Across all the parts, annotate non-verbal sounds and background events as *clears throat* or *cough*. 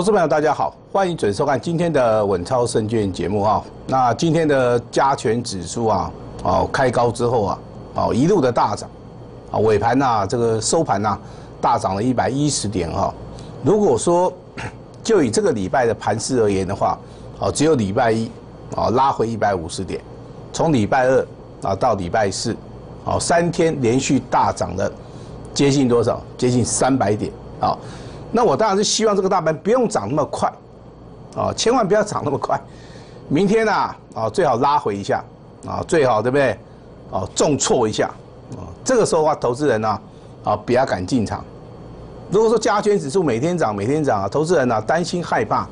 投资朋友大家好，欢迎准时收看今天的稳超胜券节目啊。那今天的加权指数啊，哦开高之后啊，哦一路的大涨，啊尾盘呐这个收盘呐大涨了一百一十点哈。如果说 *clears throat* 就以这个礼拜的盘势而言的话，哦只有礼拜一啊拉回一百五十点，从礼拜二啊到礼拜四，哦三天连续大涨的接近多少？接近三百点啊。那我当然是希望这个大盘不用涨那么快，啊，千万不要涨那么快。明天呐，啊，最好拉回一下，啊，最好对不对？啊，重挫一下，啊，这个时候的话，投资人呢，啊，比较敢进场。如果说加权指数每天涨，每天涨啊，投资人呢担心害怕，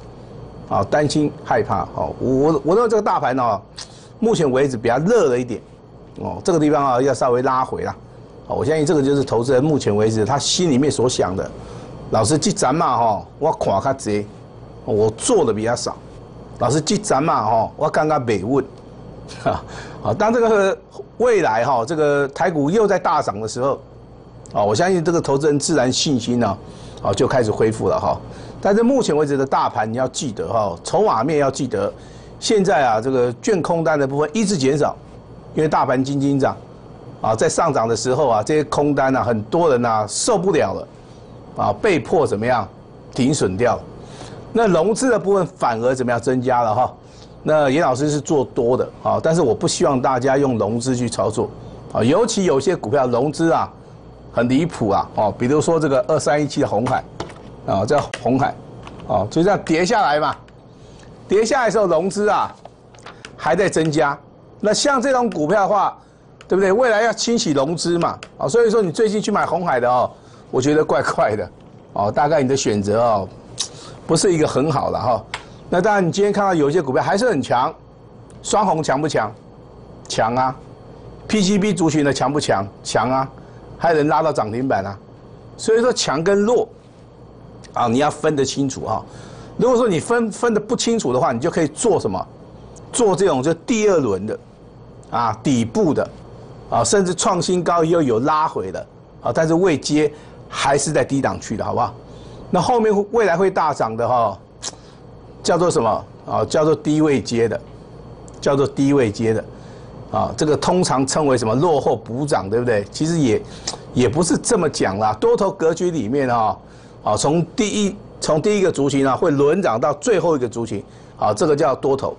啊，担心害怕，哦，我我认为这个大盘呢，目前为止比较热了一点，哦，这个地方啊要稍微拉回了，哦，我相信这个就是投资人目前为止他心里面所想的。老师，这咱嘛吼，我看较济，我做的比较少。老师，这咱嘛吼，我刚刚没问。好，当这个未来哈，这个台股又在大涨的时候，啊，我相信这个投资人自然信心呢，啊，就开始恢复了哈。但是目前为止的大盘，你要记得哈，筹码面要记得，现在啊，这个券空单的部分一直减少，因为大盘金金涨，啊，在上涨的时候啊，这些空单啊，很多人呐受不了了。啊，被迫怎么样停损掉？那融资的部分反而怎么样增加了哈？那严老师是做多的啊，但是我不希望大家用融资去操作啊，尤其有些股票融资啊很离谱啊哦，比如说这个二三一七的红海啊，叫红海啊，就这样跌下来嘛，跌下来的时候融资啊还在增加。那像这种股票的话，对不对？未来要清洗融资嘛啊，所以说你最近去买红海的哦。我觉得怪怪的，哦，大概你的选择哦，不是一个很好的哈。那当然，你今天看到有一些股票还是很强，双红强不强？强啊！PCB 族群的强不强？强啊！还能拉到涨停板啊！所以说强跟弱，啊，你要分得清楚哈。如果说你分分得不清楚的话，你就可以做什么？做这种就第二轮的，啊，底部的，啊，甚至创新高又有拉回的，啊，但是未接。还是在低档区的好不好？那后面未来会大涨的哈，叫做什么啊？叫做低位接的，叫做低位接的，啊，这个通常称为什么落后补涨，对不对？其实也也不是这么讲啦。多头格局里面啊，啊，从第一从第一个族群啊会轮涨到最后一个族群，啊，这个叫多头。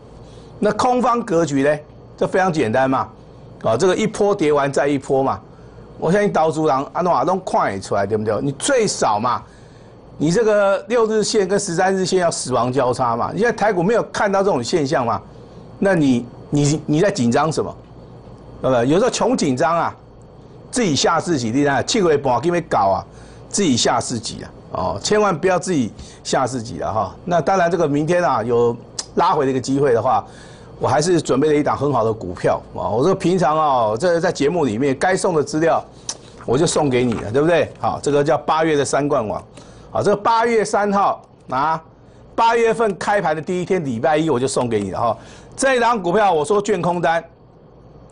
那空方格局呢？这非常简单嘛，啊，这个一波跌完再一波嘛。我相信刀猪郎阿诺瓦东快出来对不对？你最少嘛，你这个六日线跟十三日线要死亡交叉嘛。现在台股没有看到这种现象嘛？那你你你在紧张什么？对不对？有时候穷紧张啊，自己吓自己，你看气鬼把给没搞啊，自己吓自己啊！哦，千万不要自己吓自己了哈。那当然，这个明天啊有拉回的一个机会的话。我还是准备了一档很好的股票啊！我说平常啊，这在节目里面该送的资料，我就送给你了，对不对？好，这个叫八月的三冠王，好，这个八月三号啊，八月份开盘的第一天，礼拜一我就送给你了哈。这一档股票我说卷空单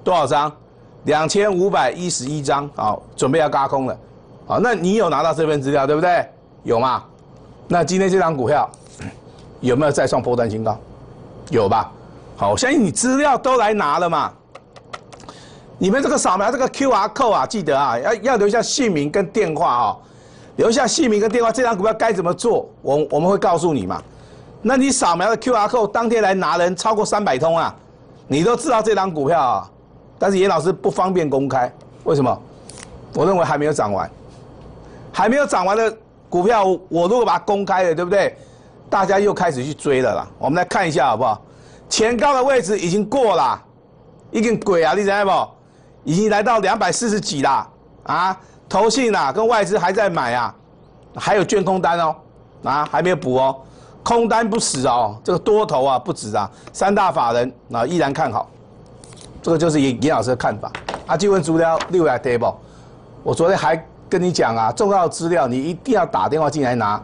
多少张？两千五百一十一张，好，准备要嘎空了，好，那你有拿到这份资料对不对？有吗？那今天这张股票有没有再创波段新高？有吧？好，我相信你资料都来拿了嘛？你们这个扫描这个 Q R code 啊，记得啊，要要留下姓名跟电话啊，留下姓名跟电话，这张股票该怎么做，我我们会告诉你嘛。那你扫描的 Q R code 当天来拿人超过三百通啊，你都知道这张股票啊，但是严老师不方便公开，为什么？我认为还没有涨完，还没有涨完的股票，我如果把它公开了，对不对？大家又开始去追了啦。我们来看一下好不好？前高的位置已经过了，已经鬼啊！你知道不？已经来到两百四十几啦，啊，投信啊跟外资还在买啊，还有卷空单哦，啊，还没有补哦，空单不死哦，这个多头啊不止啊，三大法人啊依然看好，这个就是严严老师的看法。啊，就问足料六来不我昨天还跟你讲啊，重要资料你一定要打电话进来拿，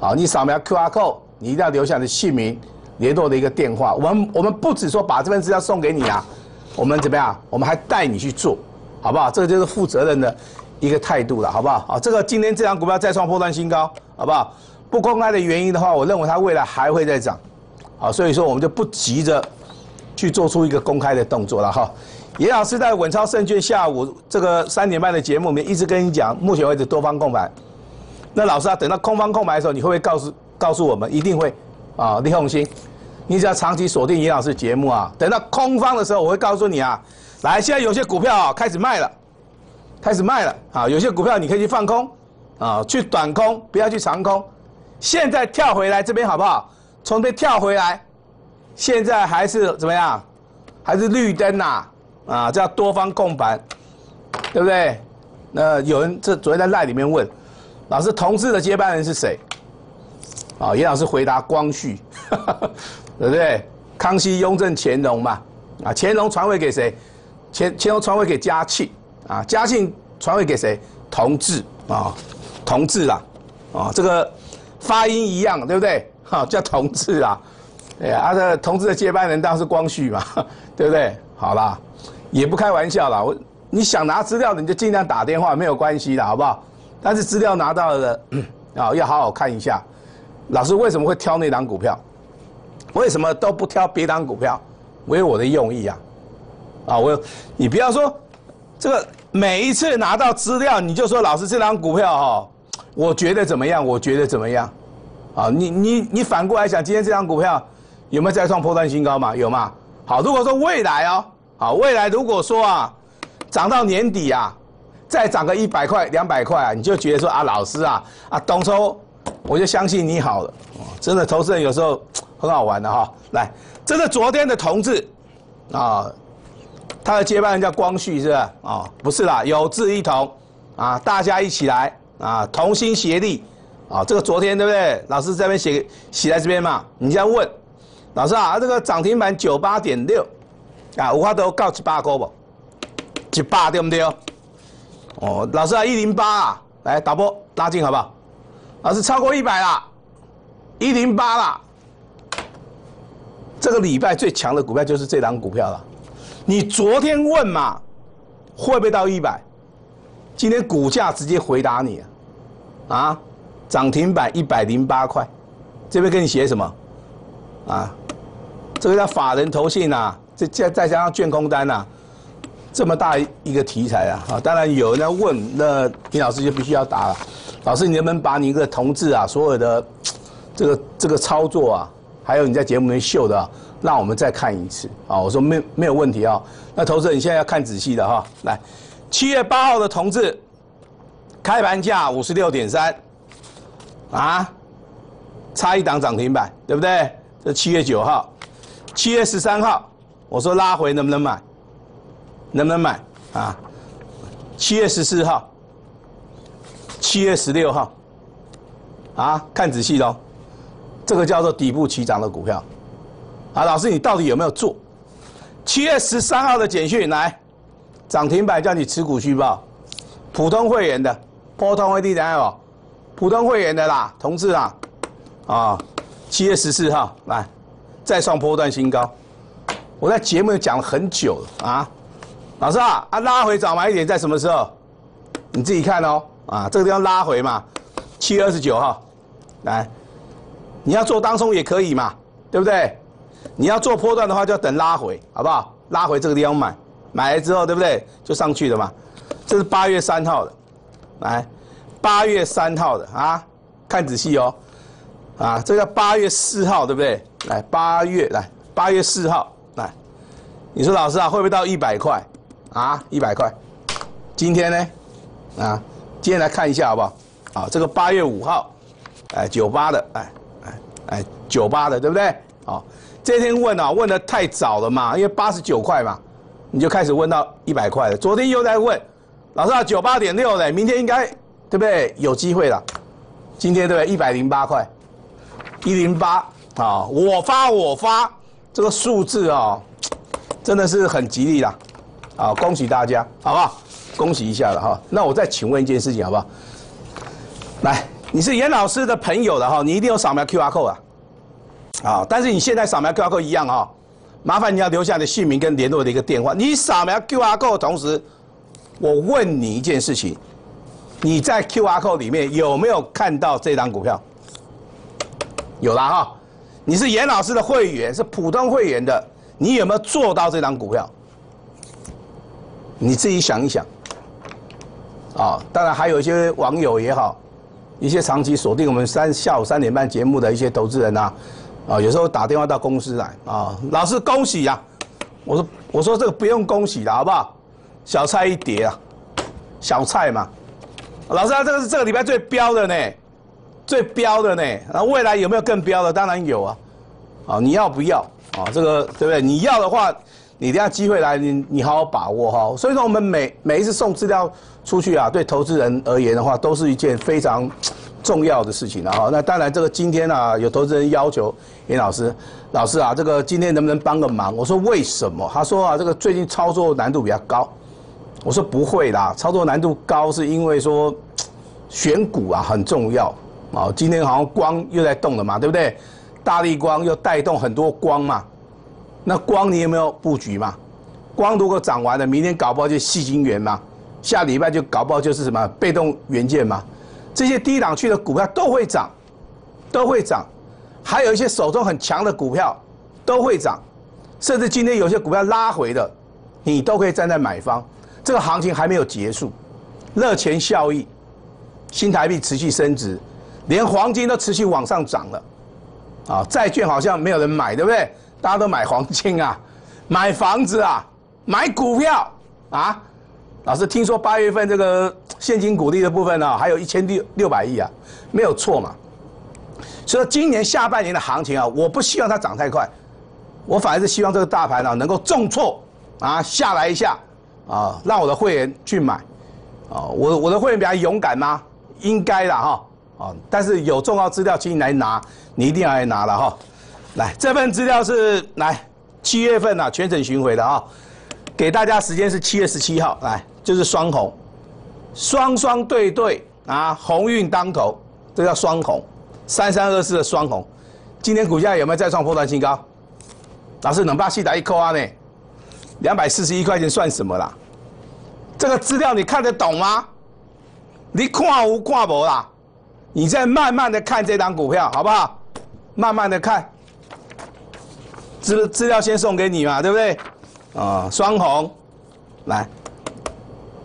好，你扫描 QR code，你一定要留下你的姓名。联络的一个电话，我们我们不止说把这份资料送给你啊，我们怎么样？我们还带你去做，好不好？这个就是负责任的一个态度了，好不好？好，这个今天这张股票再创破断新高，好不好？不公开的原因的话，我认为它未来还会再涨，好，所以说我们就不急着去做出一个公开的动作了哈。严老师在稳超胜券下午这个三点半的节目里面一直跟你讲，目前为止多方控盘。那老师啊，等到空方控盘的时候，你会不会告诉告诉我们？一定会啊，李红星，你只要长期锁定严老师节目啊，等到空方的时候，我会告诉你啊，来，现在有些股票啊开始卖了，开始卖了啊，有些股票你可以去放空啊，去短空，不要去长空。现在跳回来这边好不好？从这边跳回来，现在还是怎么样？还是绿灯呐？啊，叫多方共盘，对不对？那有人这昨天在赖里面问，老师同事的接班人是谁？啊，严老师回答光绪，对不对？康熙、雍正、乾隆嘛。啊，乾隆传位给谁？乾乾隆传位给嘉庆。啊，嘉庆传位给谁？同治啊，同治啦。啊，这个。发音一样，对不对？哈，叫同治啊，哎呀，他的同治的接班人当然是光绪嘛，对不对？好啦，也不开玩笑啦。我你想拿资料的，你就尽量打电话，没有关系的，好不好？但是资料拿到了，*coughs* 啊，要好好看一下。老师为什么会挑那档股票？为什么都不挑别档股票？我有我的用意啊，啊，我你不要说这个每一次拿到资料你就说老师这档股票哈。我觉得怎么样？我觉得怎么样？啊，你你你反过来想，今天这张股票有没有再创破断新高嘛？有嘛？好，如果说未来哦，好，未来如果说啊，涨到年底啊，再涨个一百块、两百块啊，你就觉得说啊，老师啊，啊，董抽，我就相信你好了。真的，投资人有时候 *tsk* 很好玩的哈。来，这是昨天的同志啊，他的接班人叫光绪是吧？啊，不是啦，有志一同啊，大家一起来。啊，同心协力，啊，这个昨天对不对？老师这边写写在这边嘛？你这样问，老师啊，这个涨停板九八点六，啊，五花都告七八高不？七八对不对？哦，老师啊，一零八啊，来导播拉近好不好？老师超过一百啦，一零八啦。这个礼拜最强的股票就是这档股票了。你昨天问嘛，会不会到一百？今天股价直接回答你啊！涨停板一百零八块，这边跟你写什么？啊，这个叫法人投信啊，再再再加上卷空单啊，这么大一个题材啊！啊，当然有人在问，那李老师就必须要答了。老师，你能不能把你一个同志啊，所有的 *tsk* 这个这个操作啊，还有你在节目里面秀的，让我们再看一次啊？我说没没有问题啊。那投资你现在要看仔细的哈，来，七月八号的同志。开盘价五十六点三，啊，差一档涨停板，对不对？这七月九号，七月十三号，我说拉回能不能买？能不能买？啊，七月十四号，七月十六号，啊，看仔细喽，这个叫做底部起涨的股票，啊，老师你到底有没有做？七月十三号的简讯来，涨停板叫你持股续报，普通会员的。普通会地点有，普通会员的啦，同志啊，啊，七月十四号来，再创波段新高。我在节目讲了很久了啊，老师啊，啊拉回早买一点在什么时候？你自己看哦，啊这个地方拉回嘛，七月二十九号，来，你要做当冲也可以嘛，对不对？你要做波段的话，就要等拉回，好不好？拉回这个地方买，买了之后对不对？就上去了嘛。这是八月三号的。来，八月三号的啊，看仔细哦，啊，这个八月四号对不对？来，八月来，八月四号来，你说老师啊，会不会到一百块？啊，一百块？今天呢？啊，今天来看一下好不好？啊，这个八月五号，哎，九八的，哎，哎，哎，九八的对不对？好，这天问啊，问的太早了嘛，因为八十九块嘛，你就开始问到一百块了。昨天又在问。老师啊，九八点六嘞，明天应该对不对？有机会了。今天对不对？一百零八块，一零八啊！我发我发，这个数字啊，真的是很吉利啦！啊，恭喜大家，好不好？恭喜一下了哈。那我再请问一件事情，好不好？来，你是严老师的朋友的哈，你一定有扫描 Q R code 啊。啊，但是你现在扫描 Q R code 一样啊，麻烦你要留下你的姓名跟联络的一个电话。你扫描 Q R code 同时。我问你一件事情，你在 Q R code 里面有没有看到这张股票？有啦哈。你是严老师的会员，是普通会员的，你有没有做到这张股票？你自己想一想。啊，当然还有一些网友也好，一些长期锁定我们三下午三点半节目的一些投资人呐，啊，有时候打电话到公司来啊，老师恭喜呀！我说我说这个不用恭喜了，好不好？小菜一碟啊，小菜嘛。老师啊，这个是这个礼拜最标的呢，最标的呢。那未来有没有更标的？当然有啊。啊，你要不要？啊，这个对不对？你要的话，你等下机会来，你你好好把握哈。所以说，我们每每一次送资料出去啊，对投资人而言的话，都是一件非常重要的事情啊。那当然，这个今天啊，有投资人要求严老师，老师啊，这个今天能不能帮个忙？我说为什么？他说啊，这个最近操作难度比较高。我说不会啦，操作难度高是因为说选股啊很重要啊。今天好像光又在动了嘛，对不对？大力光又带动很多光嘛。那光你有没有布局嘛？光如果涨完了，明天搞不好就细晶圆嘛，下礼拜就搞不好就是什么被动元件嘛。这些低档区的股票都会涨，都会涨。还有一些手中很强的股票都会涨，甚至今天有些股票拉回的，你都可以站在买方。这个行情还没有结束，热钱效益，新台币持续升值，连黄金都持续往上涨了，啊，债券好像没有人买，对不对？大家都买黄金啊，买房子啊，买股票啊。老师听说八月份这个现金股利的部分呢，还有一千六六百亿啊，没有错嘛。所以今年下半年的行情啊，我不希望它涨太快，我反而是希望这个大盘呢能够重挫啊下来一下。啊，让我的会员去买，啊，我我的会员比较勇敢吗？应该的哈，啊，但是有重要资料，请你来拿，你一定要来拿了哈。来，这份资料是来七月份啊全省巡回的啊，给大家时间是七月十七号，来就是双红，双双对对啊，鸿运当头，这叫双红，三三二四的双红，今天股价有没有再创破断新高？老师，能把细打一扣啊呢？两百四十一块钱算什么啦？这个资料你看得懂吗？你看无看无啦？你再慢慢的看这张股票好不好？慢慢的看，资资料先送给你嘛，对不对？啊，双红，来，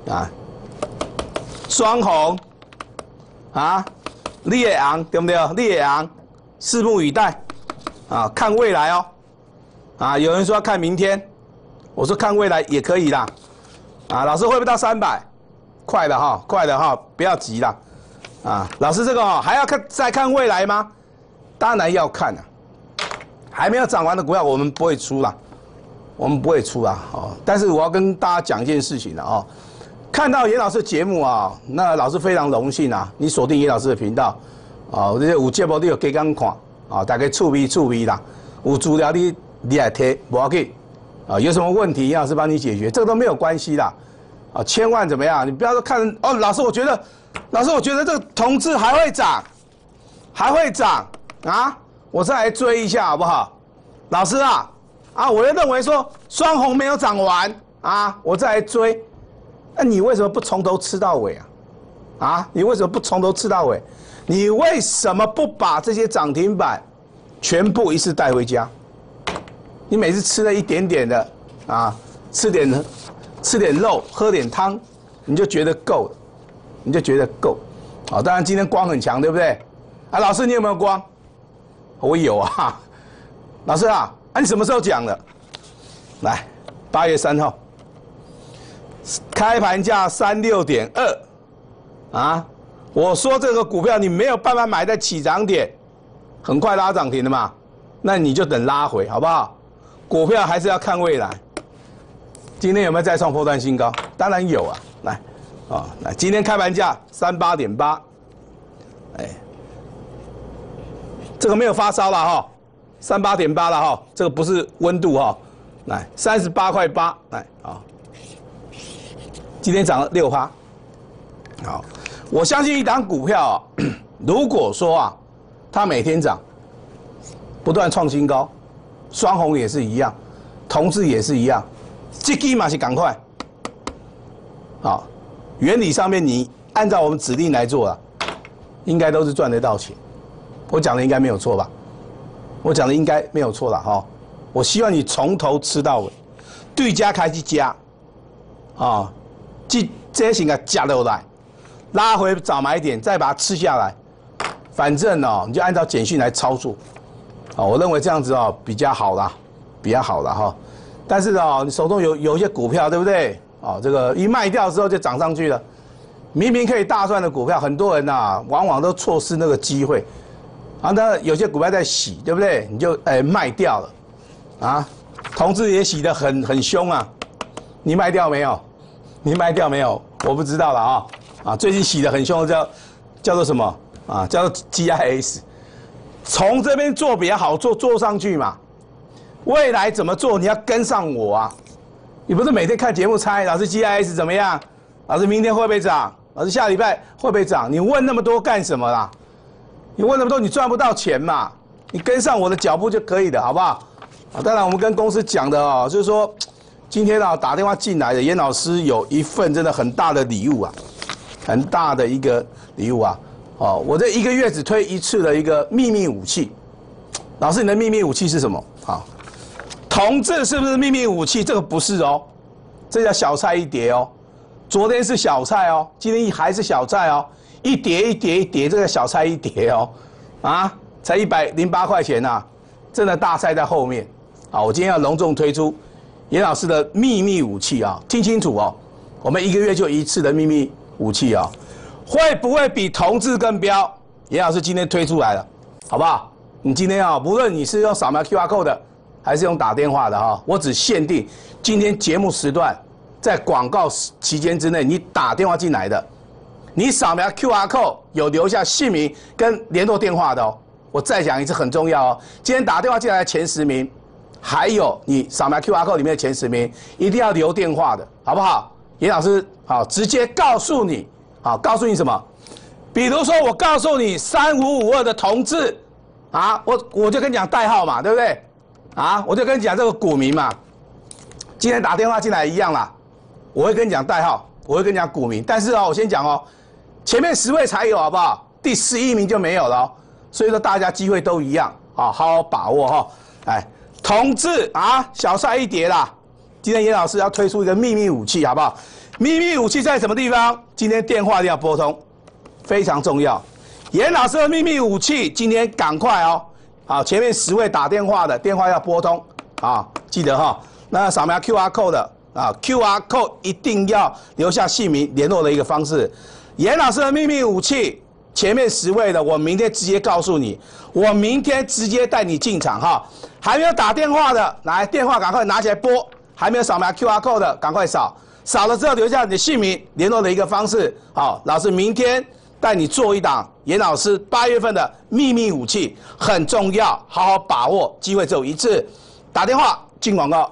啊，双红，啊，烈昂对不对？烈昂，拭目以待，啊，看未来哦，啊，有人说要看明天。我说看未来也可以啦，啊，老师会不会到三百？快的哈，快的哈，不要急啦，啊，老师这个哦还要看再看未来吗？当然要看啊，还没有涨完的股票我们不会出啦，我们不会出啊，哦，但是我要跟大家讲一件事情了哦，看到严老师节目啊，那老师非常荣幸啊，你锁定严老师的频道，啊，这些有节目你有给刚看，啊，大家触笔触笔啦，有资料你你来听，不要紧。啊，有什么问题，严老师帮你解决，这个都没有关系的，啊，千万怎么样？你不要说看哦，老师，我觉得，老师，我觉得这个同志还会涨，还会涨啊，我再来追一下好不好？老师啊，啊，我又认为说双红没有涨完啊，我再来追，那你为什么不从头吃到尾啊？啊，你为什么不从头吃到尾？你为什么不把这些涨停板全部一次带回家？你每次吃了一点点的，啊，吃点吃点肉，喝点汤，你就觉得够了，你就觉得够，啊，当然今天光很强，对不对？啊，老师你有没有光？我有啊，*laughs* 老师啊，啊你什么时候讲的？来，八月三号，开盘价三六点二，啊，我说这个股票你没有办法买在起涨点，很快拉涨停的嘛，那你就等拉回好不好？股票还是要看未来。今天有没有再创破断新高？当然有啊！来，啊，来，今天开盘价三八点八，哎，这个没有发烧了哈，三八点八了哈，这个不是温度哈，来，三十八块八，来啊，今天涨了六趴，好，我相信一档股票，*clears throat* 如果说啊，它每天涨，不断创新高。双红也是一样，同志也是一样，这基嘛是赶快，好，原理上面你按照我们指令来做啊，应该都是赚得到钱，我讲的应该没有错吧？我讲的应该没有错了哈。我希望你从头吃到尾，对家开始加，啊，这这些型啊加落来，拉回早买点，再把它吃下来。反正哦，你就按照简讯来操作，啊，我认为这样子哦比较好啦，比较好了哈。但是哦，你手中有有一些股票，对不对？哦，这个一卖掉之后就涨上去了，明明可以大赚的股票，很多人呐往往都错失那个机会。啊，那有些股票在洗，对不对？你就哎卖掉了，啊，同志也洗得很很凶啊，你卖掉没有？你卖掉没有？我不知道了啊，啊，最近洗得很凶叫叫做什么？啊，叫做 GIS，从这边做比较好做，做上去嘛。未来怎么做，你要跟上我啊！你不是每天看节目猜老师 GIS 怎么样？老师明天会不会涨？老师下礼拜会不会涨？你问那么多干什么啦？你问那么多，你赚不到钱嘛？你跟上我的脚步就可以的，好不好？啊，当然我们跟公司讲的哦，就是说今天啊打电话进来的严老师有一份真的很大的礼物啊，很大的一个礼物啊。哦，我这一个月只推一次的一个秘密武器，老师，你的秘密武器是什么？好，同志是不是秘密武器？这个不是哦，这叫小菜一碟哦。昨天是小菜哦，今天还是小菜哦，一碟一碟一碟，这个小菜一碟哦，啊，才一百零八块钱呐，真的大菜在后面。好，我今天要隆重推出严老师的秘密武器啊，听清楚哦，我们一个月就一次的秘密武器啊。会不会比同志更标？严老师今天推出来了，好不好？你今天啊，不论你是用扫描 QR code 的，还是用打电话的哈，我只限定今天节目时段，在广告期间之内，你打电话进来的，你扫描 QR code 有留下姓名跟联络电话的哦。我再讲一次，很重要哦。今天打电话进来的前十名，还有你扫描 QR code 里面的前十名，一定要留电话的，好不好？严老师好，直接告诉你。好，告诉你什么？比如说，我告诉你三五五二的同志，啊，我我就跟你讲代号嘛，对不对？啊，我就跟你讲这个股民嘛。今天打电话进来一样啦，我会跟你讲代号，我会跟你讲股民。但是哦，我先讲哦，前面十位才有，好不好？第十一名就没有了。所以说大家机会都一样，啊，好好把握哈。哎，同志啊，小菜一碟啦。今天严老师要推出一个秘密武器，好不好？秘密武器在什么地方？今天电话要拨通，非常重要。严老师的秘密武器，今天赶快哦！好，前面十位打电话的电话要拨通啊，记得哈。那扫描 Q R code 啊，Q R code 一定要留下姓名联络的一个方式。严老师的秘密武器，前面十位的，我明天直接告诉你，我明天直接带你进场哈。还没有打电话的，来电话赶快拿起来拨。还没有扫描 Q R code 的，赶快扫。扫了之后留下你的姓名、联络的一个方式。好，老师明天带你做一档严老师八月份的秘密武器，很重要，好好把握机会，只有一次。打电话进广告。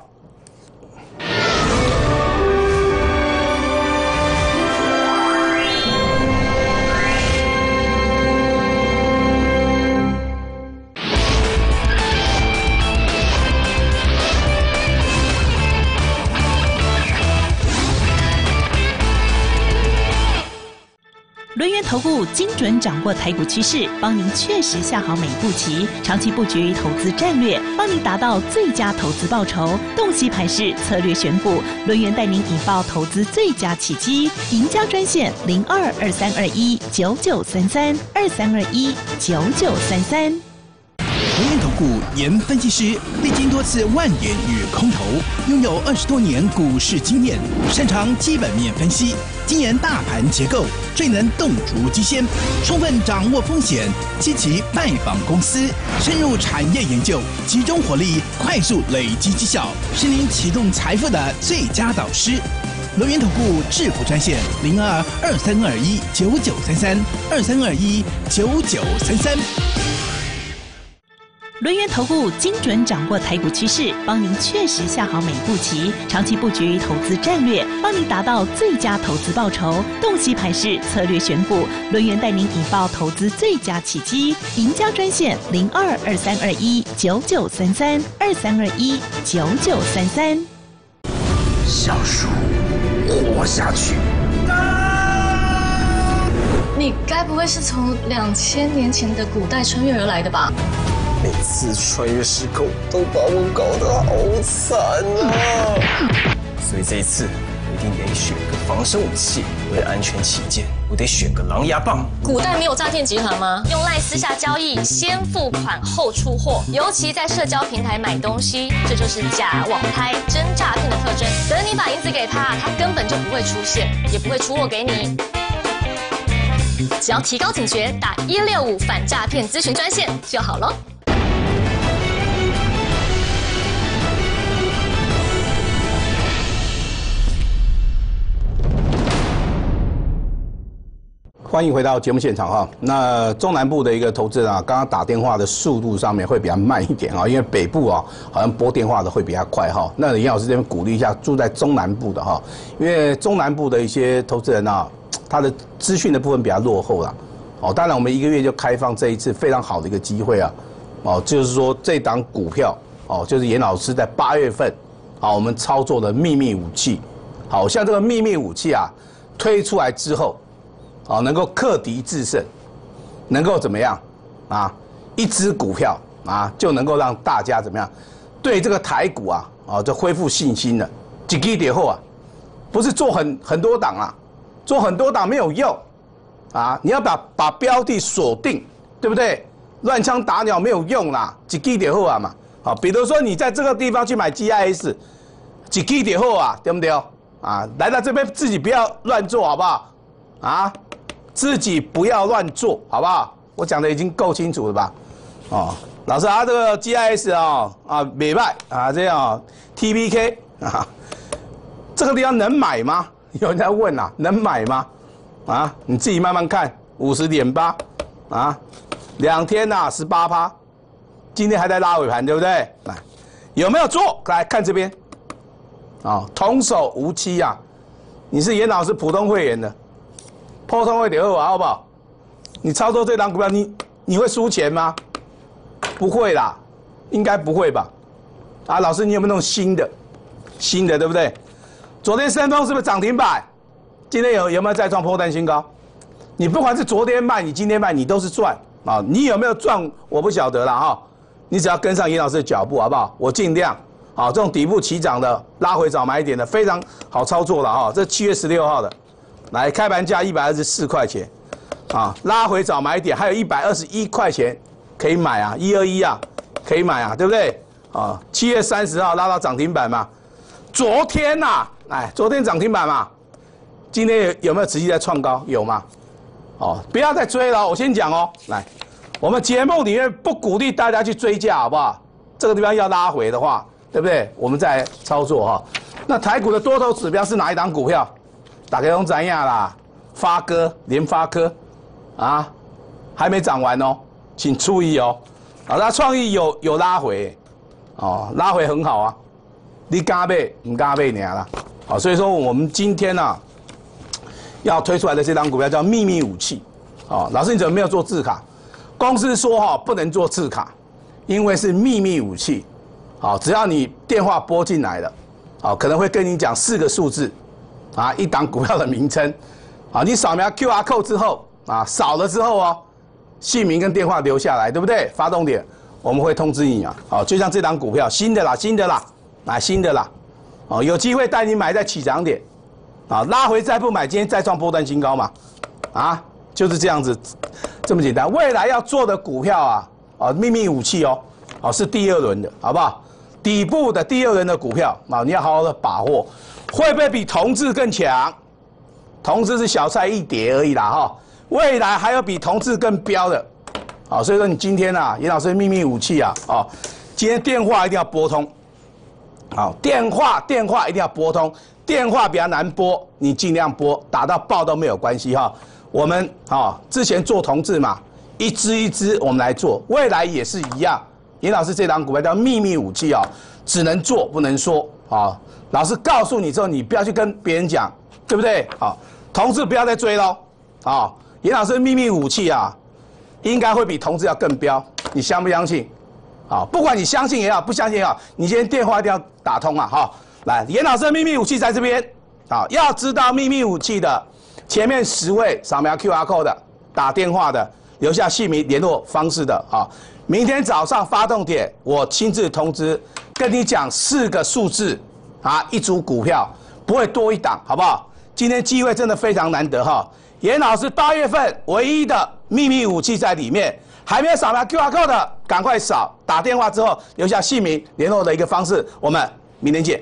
轮源投顾精准掌握台股趋势，帮您确实下好每一步棋，长期布局投资战略，帮您达到最佳投资报酬。洞悉盘势策略选股，轮源带您引爆投资最佳契机。赢家专线零二二三二一九九三三二三二一九九三三。轮源投顾严分析师历经多次万点与空投，拥有二十多年股市经验，擅长基本面分析，精研大盘结构，最能洞烛机先，充分掌握风险，积极拜访公司，深入产业研究，集中火力，快速累积绩效，是您启动财富的最佳导师。轮源投顾致富专线零二二三二一九九三三二三二一九九三三。轮源投顾精准掌握台股趋势，帮您确实下好每一步棋，长期布局投资战略，帮您达到最佳投资报酬。洞悉盘势策略选股，轮源带您引爆投资最佳契机。赢家专线零二二三二一九九三三二三二一九九三三。小树活下去。你该不会是从两千年前的古代穿越而来的吧？每次穿越时空都把我搞得好惨啊！*laughs* 所以这一次我一定得选个防身武器，为了安全起见，我得选个狼牙棒。古代没有诈骗集团吗？用赖私下交易，先付款后出货，尤其在社交平台买东西，这就是假网拍、真诈骗的特征。等你把银子给他，他根本就不会出现，也不会出货给你。只要提高警觉，打一六五反诈骗咨询专线就好了。欢迎回到节目现场哈。那中南部的一个投资人啊，刚刚打电话的速度上面会比较慢一点啊，因为北部啊好像拨电话的会比较快哈。那严老师这边鼓励一下住在中南部的哈，因为中南部的一些投资人啊，他的资讯的部分比较落后了。哦，当然我们一个月就开放这一次非常好的一个机会啊，哦，就是说这档股票哦，就是严老师在八月份啊我们操作的秘密武器，好像这个秘密武器啊推出来之后。哦，能够克敌制胜，能够怎么样啊？一只股票啊，就能够让大家怎么样？对这个台股啊，啊，就恢复信心了。几个点后啊，不是做很很多档啊，做很多档没有用啊！你要把把标的锁定，对不对？乱枪打鸟没有用啦。几个点后啊嘛，好，比如说你在这个地方去买 GIS，几个点后啊，对不对？啊，来到这边自己不要乱做好不好？啊？自己不要乱做，好不好？我讲的已经够清楚了吧？哦，老师啊，这个 GIS 啊啊，美败啊，这样 TPK 啊，这个地方能买吗？*laughs* 有人在问啊，能买吗？啊，你自己慢慢看，五十点八啊，两天呐十八趴，今天还在拉尾盘，对不对？来，有没有做？来看这边，啊，童叟无欺呀，你是严老师普通会员的。破通会点二啊，好不好？你操作这档股票，你你会输钱吗？不会啦，应该不会吧？啊，老师，你有没有那种新的？新的对不对？昨天三丰是不是涨停板？今天有有没有再创破单新高？你不管是昨天卖，你今天卖，你都是赚啊！你有没有赚？我不晓得了哈。你只要跟上严老师的脚步，好不好？我尽量。好，这种底部起涨的，拉回早买点的，非常好操作的哈。这七月十六号的。来，开盘价一百二十四块钱，啊，拉回早买点，还有一百二十一块钱可以买啊，一二一啊，可以买啊，对不对？啊，七月三十号拉到涨停板嘛，昨天呐，哎，昨天涨停板嘛，今天有有没有持续在创高？有吗？哦，不要再追了，我先讲哦。来，我们节目里面不鼓励大家去追价，好不好？这个地方要拉回的话，对不对？我们再操作哈。那台股的多头指标是哪一档股票？打开用怎样啦？发哥，联发科，啊，还没涨完哦，请注意哦。啊，那创意有有拉回，哦，拉回很好啊。你加倍，唔加倍你啦。好，所以说我们今天呢，要推出来的这张股票叫秘密武器。哦，老师你怎么没有做字卡？公司说哈不能做字卡，因为是秘密武器。好，只要你电话拨进来了，好，可能会跟你讲四个数字。啊，一档股票的名称，啊，你扫描 Q R code 之后，啊，扫了之后哦，姓名跟电话留下来，对不对？发动点，我们会通知你啊。好，就像这档股票，新的啦，新的啦，啊，新的啦，哦，有机会带你买在起涨点，啊，拉回再不买，今天再创波段新高嘛，啊，就是这样子，这么简单。未来要做的股票啊，啊，秘密武器哦，哦，是第二轮的，好不好？底部的第二轮的股票，啊，你要好好的把握。会不会比同志更强？同志是小菜一碟而已啦，哈！未来还有比同志更彪的，好，所以说你今天啊，严老师秘密武器啊，哦，今天电话一定要拨通，好，电话电话一定要拨通，电话比较难拨，你尽量拨，打到爆都没有关系哈。我们啊，之前做同志嘛，一支一支我们来做，未来也是一样。严老师这档股票叫秘密武器啊，只能做不能说啊。老师告诉你之后，你不要去跟别人讲，对不对？好，同志不要再追喽。啊，严老师秘密武器啊，应该会比同志要更彪，你相不相信？好，不管你相信也好，不相信也好，你今天电话一定要打通啊！哈，来，严老师秘密武器在这边。好，要知道秘密武器的前面十位扫描 Q R code 的打电话的留下姓名联络方式的啊，明天早上发动点，我亲自通知，跟你讲四个数字啊，一组股票不会多一档，好不好？今天机会真的非常难得哈。严老师八月份唯一的秘密武器在里面，还没有扫描 QR code 的，赶快扫。打电话之后留下姓名、联络的一个方式，我们明天见。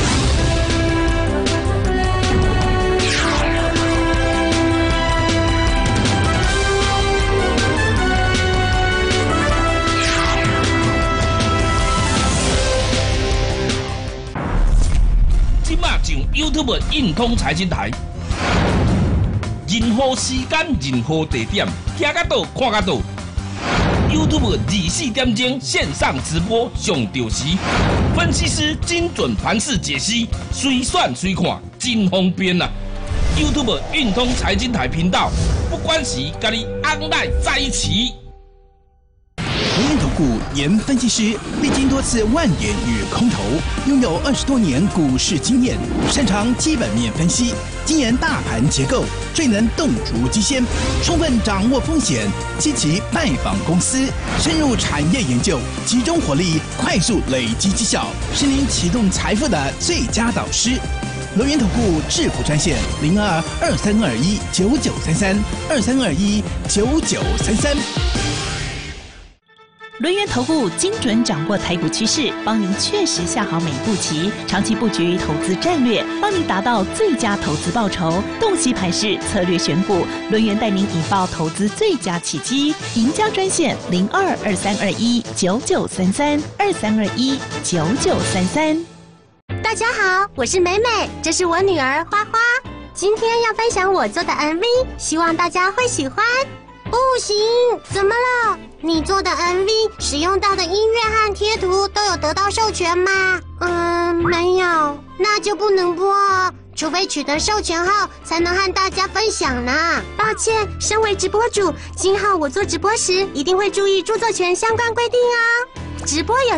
YouTube 运通财经台，任何时间、任何地点，听得到、看得到。YouTube 二四点钟线上直播上吊时，分析师精准盘势解析，随选随看，真方便啊！YouTube 运通财经台频道，不管是，跟你 online 在一起。龙岩投顾严分析师历经多次万点与空头，拥有二十多年股市经验，擅长基本面分析，精研大盘结构，最能洞烛机先，充分掌握风险，积极拜访公司，深入产业研究，集中火力，快速累积绩效，是您启动财富的最佳导师。龙源投顾致富专线零二二三二一九九三三二三二一九九三三。轮源投顾精准掌握台股趋势，帮您确实下好每一步棋，长期布局投资战略，帮您达到最佳投资报酬。洞悉盘势，策略选股，轮源带您引爆投资最佳契机。赢家专线零二二三二一九九三三二三二一九九三三。大家好，我是美美，这是我女儿花花。今天要分享我做的 MV，希望大家会喜欢。不行，怎么了？你做的 MV 使用到的音乐和贴图都有得到授权吗？嗯，没有，那就不能播哦，除非取得授权后才能和大家分享呢。抱歉，身为直播主，今后我做直播时一定会注意著作权相关规定哦。直播有。